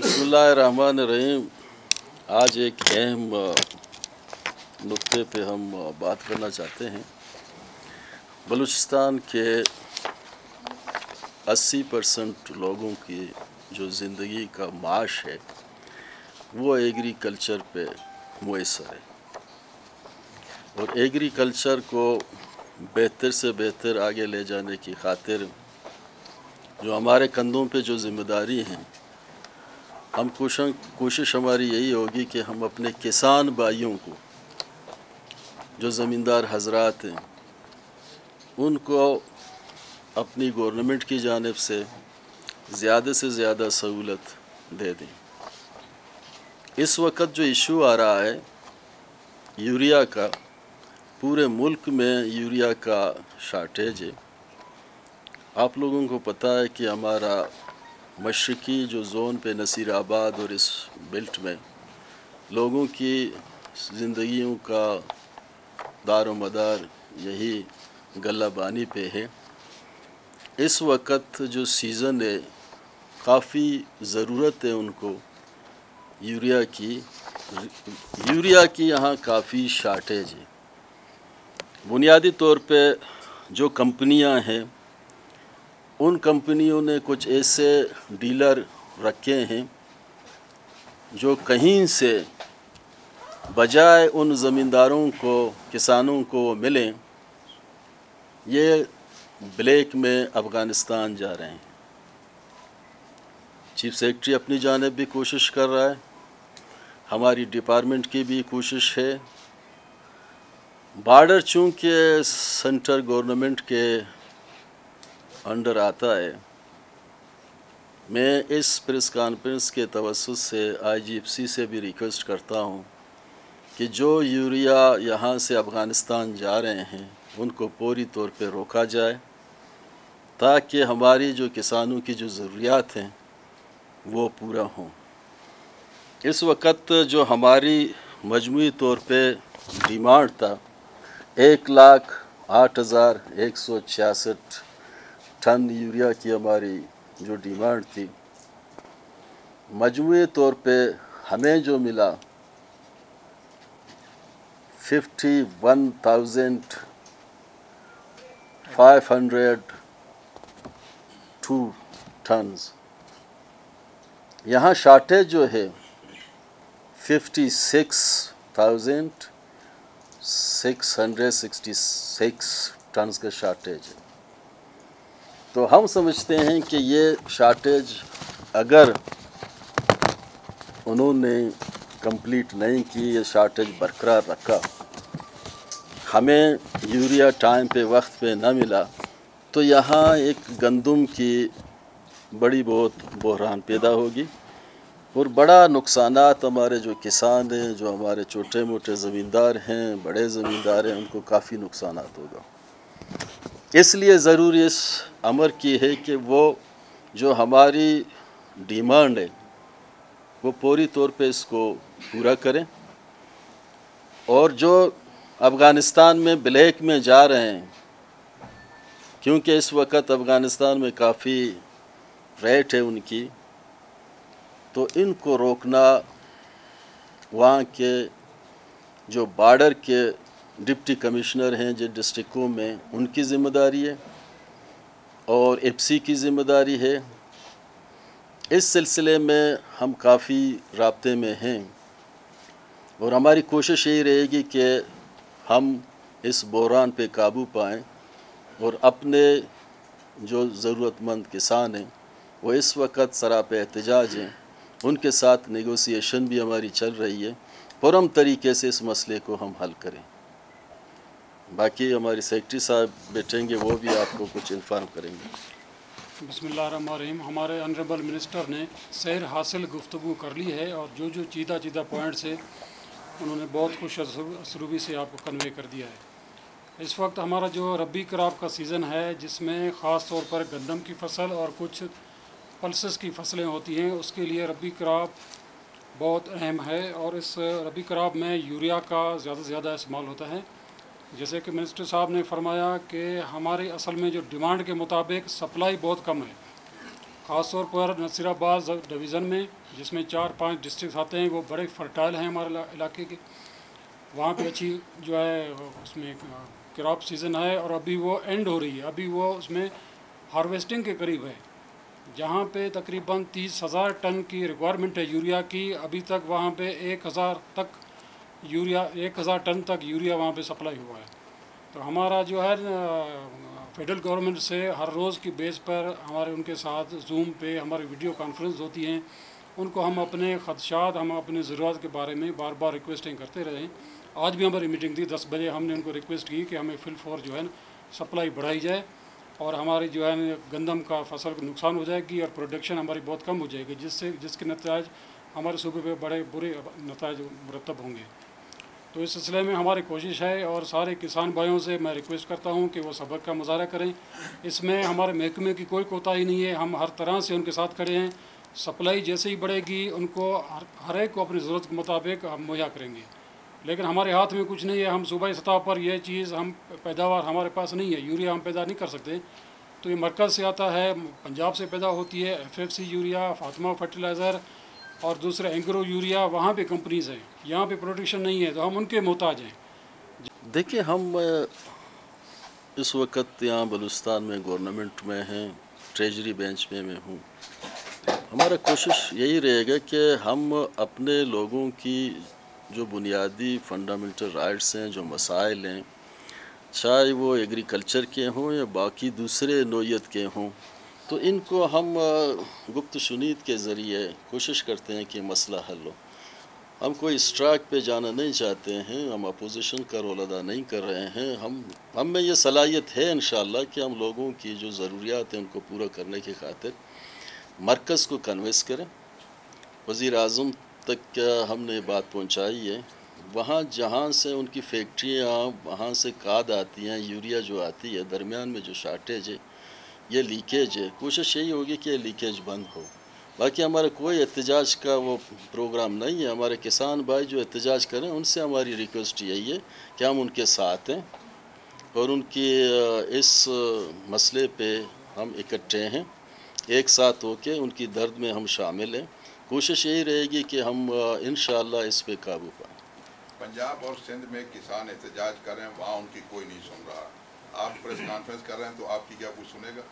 بسم اللہ الرحمن الرحیم۔ آج ایک اہم نقطے پہ ہم بات کرنا چاہتے ہیں۔ بلوچستان کے اسی پرسنٹ لوگوں کی جو زندگی کا معاش ہے، وہ ایگریکلچر پہ میسر ہے۔ اور ایگریکلچر کو بہتر سے بہتر آگے لے جانے کی خاطر جو ہمارے کندھوں پہ جو ذمہ داری ہیں ہم کوشش ہماری یہی ہوگی کہ ہم اپنے کسان بھائیوں کو، جو زمیندار حضرات ہیں، ان کو اپنی گورنمنٹ کی جانب سے زیادہ سے زیادہ سہولت دے دیں۔ اس وقت جو ایشو آ رہا ہے، یوریا کا، پورے ملک میں یوریا کا شارٹیج ہے۔ آپ لوگوں کو پتہ ہے کہ ہمارا مشرقی جو زون پہ نصیر آباد اور اس بیلٹ میں لوگوں کی زندگیوں کا دار و مدار یہی گلہ بانی پہ ہے۔ اس وقت جو سیزن ہے، کافی ضرورت ہے ان کو۔ یوریا کی یوریا کی یہاں کافی شارٹیج ہے۔ بنیادی طور پہ جو کمپنیاں ہیں ان کمپنیوں نے کچھ ایسے ڈیلر رکھے ہیں جو کہیں سے بجائے ان زمینداروں کو، کسانوں کو ملیں۔ یہ بلیک میں افغانستان جا رہے ہیں۔ چیف سیکٹری اپنی جانب بھی کوشش کر رہا ہے۔ ہماری ڈپارٹمنٹ کی بھی کوشش ہے۔ بارڈر چونکہ سنٹر گورنمنٹ کے انڈر آتا ہے۔ میں اس پریس کانفرنس کے توسط سے آئی جی ایف سی سے بھی ریکویسٹ کرتا ہوں کہ جو یوریا یہاں سے افغانستان جا رہے ہیں، ان کو پوری طور پہ روکا جائے تاکہ ہماری جو کسانوں کی جو ضروریات ہیں، وہ پورا ہوں۔ اس وقت جو ہماری مجموعی طور پہ ڈیمانڈ تھا، ایک لاکھ آٹھ ہزار ایک سو چھیاسٹھ ٹن یوریا کی ہماری جو ڈیمانڈ تھی، مجموعی طور پہ ہمیں جو ملا fifty one thousand five hundred two tons یہاں شارٹیج جو ہے fifty six thousand six hundred sixty six tons کا شارٹیج ہے۔ تو ہم سمجھتے ہیں کہ یہ شارٹیج اگر انہوں نے کمپلیٹ نہیں کی، یہ شارٹیج برقرار رکھا، ہمیں یوریا ٹائم پہ، وقت پہ نہ ملا، تو یہاں ایک گندم کی بڑی بہت بحران پیدا ہوگی اور بڑا نقصانات ہمارے جو کسان ہیں، جو ہمارے چھوٹے موٹے زمیندار ہیں، بڑے زمیندار ہیں، ان کو کافی نقصانات ہوگا۔ اس لیے ضروری اس امر کی ہے کہ وہ جو ہماری ڈیمانڈ ہے، وہ پوری طور پہ اس کو پورا کریں۔ اور جو افغانستان میں بلیک میں جا رہے ہیں، کیونکہ اس وقت افغانستان میں کافی ریٹ ہے ان کی، تو ان کو روکنا وہاں کے جو بارڈر کے ڈپٹی کمشنر ہیں، جو ڈسٹرکوں میں، ان کی ذمہ داری ہے۔ اور ایپسی کی ذمہ داری ہے۔ اس سلسلے میں ہم کافی رابطے میں ہیں۔ اور ہماری کوشش یہی رہے گی کہ ہم اس بحران پہ قابو پائیں اور اپنے جو ضرورت مند کسان ہیں، وہ اس وقت سراپ احتجاج ہیں۔ ان کے ساتھ نیگوسیشن بھی ہماری چل رہی ہے۔ پرم طریقے سے اس مسئلے کو ہم حل کریں۔ باقی ہماری سیکٹری صاحب بیٹھیں گے، وہ بھی آپ کو کچھ انفارم کریں گے۔ بسم اللہ الرحمن الرحیم۔ ہمارے آنریبل منسٹر نے سیر حاصل گفتگو کر لی ہے اور جو جو چیدہ چیدہ پوائنٹس سے انہوں نے بہت خوش اسروبی سے آپ کو کنوے کر دیا ہے۔ اس وقت ہمارا جو ربی کراپ کا سیزن ہے، جس میں خاص طور پر گندم کی فصل اور کچھ پلسز کی فصلیں ہوتی ہیں، اس کے لیے ربی کراپ بہت اہم ہے۔ اور اس ربی کراپ میں یوریا کا زیادہ سے زیادہ استعمال ہوتا ہے۔ جیسے کہ منسٹر صاحب نے فرمایا کہ ہماری اصل میں جو ڈیمانڈ کے مطابق سپلائی بہت کم ہے۔ خاص طور پر نصیر آباد ڈویژن میں، جس میں چار پانچ ڈسٹرکس آتے ہیں، وہ بڑے فرٹائل ہیں ہمارے علاقے کے۔ وہاں پہ اچھی جو ہے، اس میں کراپ سیزن ہے اور ابھی وہ اینڈ ہو رہی ہے۔ ابھی وہ اس میں ہارویسٹنگ کے قریب ہے۔ جہاں پہ تقریباً تیس ہزار ٹن کی ریکوائرمنٹ ہے یوریا کی، ابھی تک وہاں پہ ایک ہزار تک یوریا، ایک ہزار ٹن تک یوریا وہاں پہ سپلائی ہوا ہے۔ تو ہمارا جو ہے فیڈرل گورنمنٹ سے ہر روز کی بیس پر ہمارے ان کے ساتھ زوم پہ ہماری ویڈیو کانفرنس ہوتی ہیں۔ ان کو ہم اپنے خدشات، ہم اپنے ضروریات کے بارے میں بار بار ریکویسٹنگ کرتے رہے۔ ہیں آج بھی ہماری میٹنگ تھی دس بجے ہم نے ان کو ریکویسٹ کی کہ ہمیں فل فور جو ہے نا سپلائی بڑھائی جائے اور ہماری جو ہے گندم کا فصل کو نقصان ہو جائے گی اور پروڈکشن ہماری بہت کم ہو جائے گی، جس سے، جس کے نتائج ہمارے صوبے پہ بڑے برے نتائج مرتب ہوں گے۔ تو اس سلسلے میں ہماری کوشش ہے اور سارے کسان بھائیوں سے میں ریکویسٹ کرتا ہوں کہ وہ سبق کا مظاہرہ کریں۔ اس میں ہمارے محکمے کی کوئی کوتا ہی نہیں ہے۔ ہم ہر طرح سے ان کے ساتھ کھڑے ہیں۔ سپلائی جیسے ہی بڑھے گی، ان کو ہر ایک کو اپنی ضرورت کے مطابق ہم مہیا کریں گے۔ لیکن ہمارے ہاتھ میں کچھ نہیں ہے۔ ہم صوبائی سطح پر یہ چیز، ہم پیداوار ہمارے پاس نہیں ہے۔ یوریا ہم پیدا نہیں کر سکتے۔ تو یہ مرکز سے آتا ہے، پنجاب سے پیدا ہوتی ہے F F C urea, Fatima fertilizer اور دوسرا انگرو یوریا وہاں پہ کمپنیز ہیں، یہاں پہ پروڈکشن نہیں ہے، تو ہم ان کے محتاج ہیں۔ دیکھیں، ہم اس وقت یہاں بلوستان میں گورنمنٹ میں ہیں ٹریجری بینچ میں میں ہوں۔ ہمارا کوشش یہی رہے گا کہ ہم اپنے لوگوں کی جو بنیادی فنڈامنٹل رائٹس ہیں، جو مسائل ہیں، چاہے وہ ایگریکلچر کے ہوں یا باقی دوسرے نوعیت کے ہوں تو ان کو ہم گپت شنید کے ذریعے کوشش کرتے ہیں کہ مسئلہ حل ہو۔ ہم کوئی اسٹرائک پہ جانا نہیں چاہتے ہیں، ہم اپوزیشن کا رول ادا نہیں کر رہے ہیں۔ ہم ہم میں یہ صلاحیت ہے انشاءاللہ کہ ہم لوگوں کی جو ضروریات ہیں ان کو پورا کرنے کی خاطر مرکز کو کنوینس کریں۔ وزیر اعظم تک ہم نے بات پہنچائی ہے، وہاں جہاں سے ان کی فیکٹریاں، وہاں سے کاد آتی ہیں، یوریا جو آتی ہے، درمیان میں جو شارٹیج ہے یہ لیکیج ہے۔ کوشش یہی ہوگی کہ یہ لیکیج بند ہو۔ باقی ہمارے کوئی احتجاج کا وہ پروگرام نہیں ہے۔ ہمارے کسان بھائی جو احتجاج کریں، ان سے ہماری ریکویسٹ یہی ہے کہ ہم ان کے ساتھ ہیں اور ان کی اس مسئلے پہ ہم اکٹھے ہیں۔ ایک ساتھ ہو کے ان کی درد میں ہم شامل ہیں۔ کوشش یہی رہے گی کہ ہم انشاءاللہ اس پہ قابو پائیں۔ پنجاب اور سندھ میں کسان احتجاج کر رہے ہیں وہاں ان کی کوئی نہیں سن رہا۔ آپ پریس کانفرنس کر رہے ہیں تو آپ کی کیا کچھ سنے گا؟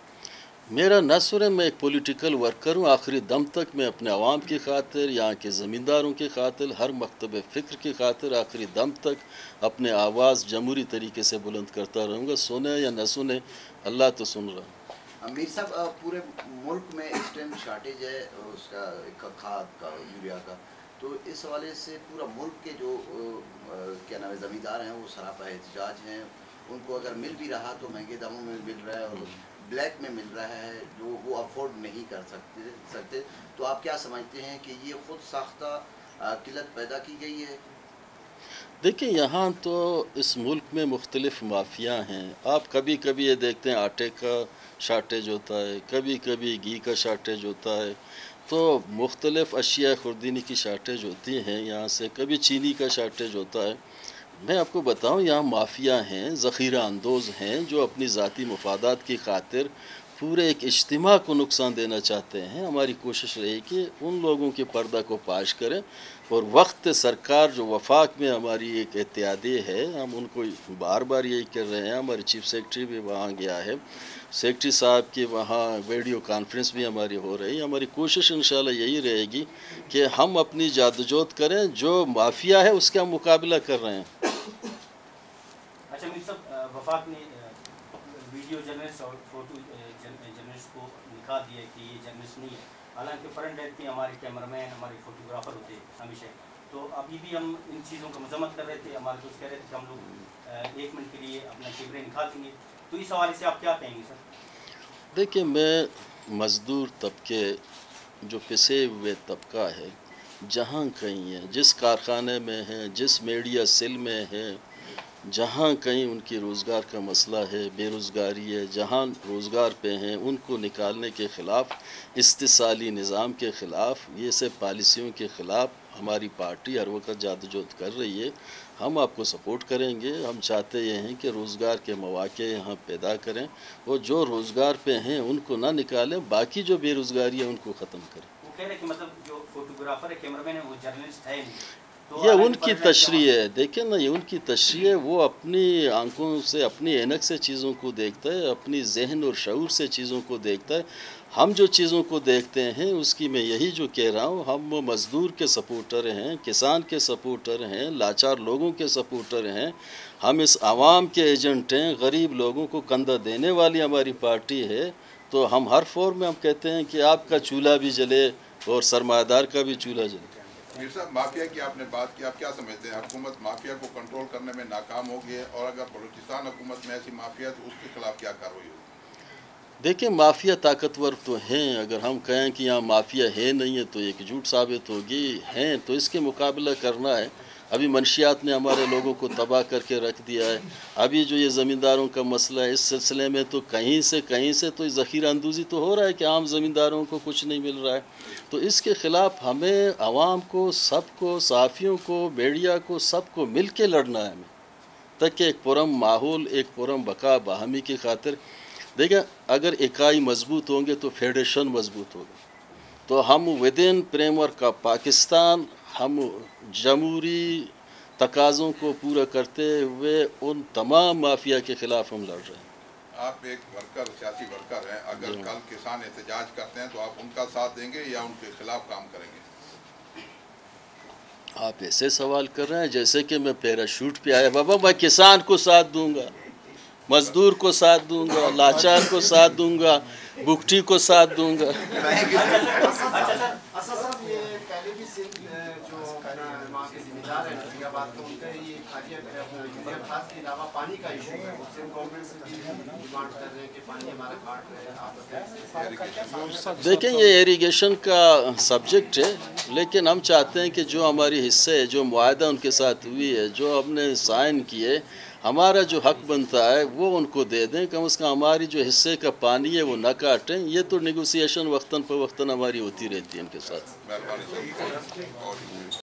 میرا نثر ہے، میں ایک پولیٹیکل ورکر ہوں۔ آخری دم تک میں اپنے عوام کی خاطر، یہاں کے زمینداروں کی خاطر، ہر مکتب فکر کی خاطر آخری دم تک اپنے آواز جمہوری طریقے سے بلند کرتا رہوں گا۔ سنے یا نہ سنے اللہ تو سن رہا ہوں امیر صاحب پورے ملک میں اس ٹائم شارٹیج ہے، اس کا کھاد کا، یوریا کا۔ تو اس حوالے سے پورا ملک کے جو کیا نام ہے، زمیندار ہیں، وہ سراپا احتجاج ہیں۔ ان کو اگر مل بھی رہا تو مہنگے داموں میں مل رہا ہے اور بلیک میں مل رہا ہے، جو وہ افورڈ نہیں کر سکتے سکتے۔ تو آپ کیا سمجھتے ہیں کہ یہ خود ساختہ قلت پیدا کی گئی ہے؟ دیکھیں، یہاں تو اس ملک میں مختلف مافیا ہیں۔ آپ کبھی کبھی یہ دیکھتے ہیں، آٹے کا شارٹیج ہوتا ہے، کبھی کبھی گھی کا شارٹیج ہوتا ہے۔ تو مختلف اشیاء خوردینی کی شارٹیج ہوتی ہیں، یہاں سے کبھی چینی کا شارٹیج ہوتا ہے۔ میں آپ کو بتاؤں، یہاں مافیا ہیں، ذخیرہ اندوز ہیں جو اپنی ذاتی مفادات کی خاطر پورے ایک اجتماع کو نقصان دینا چاہتے ہیں، ہماری کوشش رہی کہ ان لوگوں کے پردہ کو پاش کریں اور وقت سرکار جو وفاق میں ہماری ایک اعتیادی ہے، ہم ان کو بار بار یہی کر رہے ہیں، ہماری چیف سیکٹری بھی وہاں گیا ہے سیکٹری صاحب کی وہاں ویڈیو کانفرنس بھی ہماری ہو رہی ہے، ہماری کوشش انشاءاللہ یہی رہے گی کہ ہم اپنی جادوجہد کریں، جو مافیا ہے اس کا ہم مقابلہ کر رہے ہیں۔ اچھا وفاق نے ویڈیو فوٹو دکھا دیا کہ یہ جرنلسٹ نہیں ہے۔ حالانکہ فرنٹ ڈیسک پہ ہمارے کیمرمین ہمارے فوٹوگرافر ہوتے ہمیشہ تو ابھی بھی ہم ان چیزوں کا مذمت کر رہے تھے۔ ہمارے دوست کہہ رہے تھے کہ ہم لوگ ایک منٹ کے لیے اپنا کیمرے نکھا دیں گے۔ تو اس حوالے سے آپ کیا کہیں گے سر؟ دیکھیں میں مزدور طبقے جو پسے ہوئے طبقہ ہے، جہاں کہیں ہیں، جس کارخانے میں ہیں، جس میڈیا سل میں ہیں جہاں کہیں ان کی روزگار کا مسئلہ ہے، بے روزگاری ہے، جہاں روزگار پہ ہیں، ان کو نکالنے کے خلاف، استثالی نظام کے خلاف، یہ سے پالیسیوں کے خلاف ہماری پارٹی ہر وقت جادوجہد کر رہی ہے۔ ہم آپ کو سپورٹ کریں گے، ہم چاہتے یہ ہیں کہ روزگار کے مواقع یہاں پیدا کریں اور جو روزگار پہ ہیں ان کو نہ نکالیں، باقی جو بے روزگاری ہے ان کو ختم کریں۔ وہ کہہ رہے کہ مطلب جو فوٹوگرافر ہے، کیمرہ مین ہے، وہ جرنلسٹ ہے نہیں۔ یہ ان کی تشریح ہے۔ دیکھیں نا، یہ ان کی تشریح ہے۔ وہ اپنی آنکھوں سے، اپنی اینک سے چیزوں کو دیکھتا ہے، اپنی ذہن اور شعور سے چیزوں کو دیکھتا ہے۔ ہم جو چیزوں کو دیکھتے ہیں، اس کی میں یہی جو کہہ رہا ہوں، ہم مزدور کے سپورٹر ہیں، کسان کے سپورٹر ہیں، لاچار لوگوں کے سپورٹر ہیں۔ ہم اس عوام کے ایجنٹ ہیں، غریب لوگوں کو کندھا دینے والی ہماری پارٹی ہے۔ تو ہم ہر فور میں ہم کہتے ہیں کہ آپ کا چولہا بھی جلے اور سرمایہ دار کا بھی چولہا جلے۔ میر صاحب، مافیا کی آپ نے بات کی، آپ کیا سمجھتے ہیں؟ حکومت مافیا کو کنٹرول کرنے میں ناکام ہوگی ہے اور اگر بلوچستان حکومت میں ایسی مافیا تو اس کے خلاف کیا کاروائی ہوگی؟ دیکھیں، مافیا طاقتور تو ہیں۔ اگر ہم کہیں کہ یہاں مافیا ہے نہیں ہے تو ایک جھوٹ ثابت ہوگی۔ ہیں تو اس کے مقابلہ کرنا ہے۔ ابھی منشیات نے ہمارے لوگوں کو تباہ کر کے رکھ دیا ہے۔ ابھی جو یہ زمینداروں کا مسئلہ ہے، اس سلسلے میں تو کہیں سے کہیں سے تو ذخیرہ اندوزی تو ہو رہا ہے کہ عام زمینداروں کو کچھ نہیں مل رہا ہے۔ تو اس کے خلاف ہمیں عوام کو، سب کو، صحافیوں کو، میڈیا کو، سب کو مل کے لڑنا ہے۔ ہمیں تاکہ ایک پرم ماحول، ایک پرم بقا باہمی کی خاطر، دیکھیں، اگر اکائی مضبوط ہوں گے تو فیڈریشن مضبوط ہوگا۔ تو ہم ود ان فریم ورک کا پاکستان ہم جمہوری تقاضوں کو پورا کرتے ہوئے ان تمام مافیا کے خلاف ہم لڑ رہے ہیں۔ آپ ایک ورکر سیاسی ورکر ہیں۔ اگر کل کسان احتجاج کرتے ہیں تو آپ ان کا ساتھ دیں گے یا ان کے خلاف کام کریں گے؟ آپ ایسے سوال کر رہے ہیں جیسے کہ میں پیراشوٹ پہ آیا۔ بابا میں کسان کو ساتھ دوں گا مزدور کو ساتھ دوں گا لاچار کو ساتھ دوں گا بکٹی کو ساتھ دوں گا اسد صاحب یہ پہلے بھی سندھ جو اپنا وہاں کے ذمہ دار ہیں نظیر آباد کا ان کا یہ خاصیت یوریا کھاد کے علاوہ پانی کا ایشو ہے۔ اس سے گورنمنٹ سے بھی ڈیمانڈ کر رہے ہیں کہ پانی ہمارا کاٹ رہے ہیں آپ بتائیں دیکھیں یہ ایریگیشن کا سبجیکٹ ہے لیکن ہم چاہتے ہیں کہ جو ہماری حصے ہے جو معاہدہ ان کے ساتھ ہوئی ہے جو ہم نے سائن کیے ہمارا جو حق بنتا ہے وہ ان کو دے دیں۔ کم از کم ہماری جو حصے کا پانی ہے وہ نہ کاٹیں۔ یہ تو نیگوسیشن وقتاً فوقتاً ہماری ہوتی رہتی ہے ان کے ساتھ۔